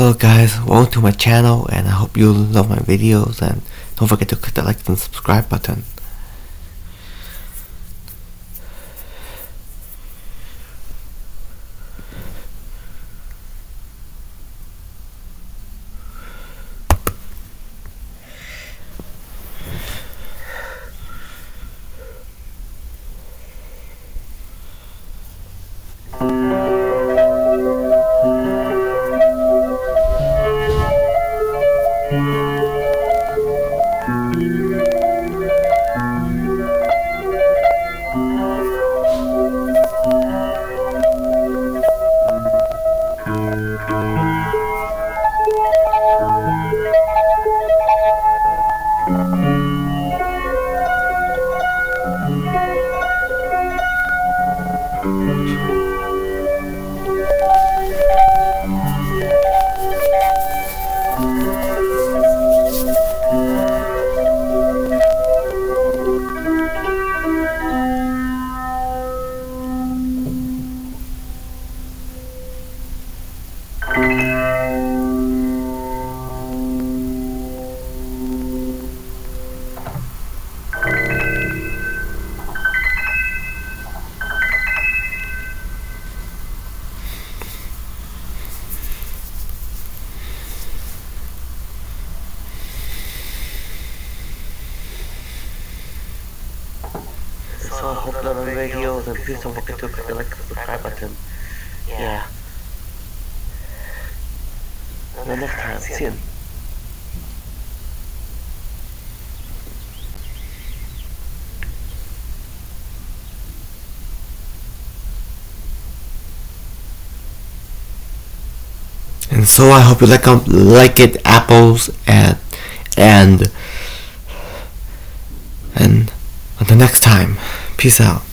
Hello guys, welcome to my channel and I hope you love my videos and don't forget to click the like and subscribe button. Thank So I hope you love my videos and please don't forget to click the like and subscribe button. Yeah. Until next time, see you. And so I hope you like um, like it apples and and and until next time, peace out.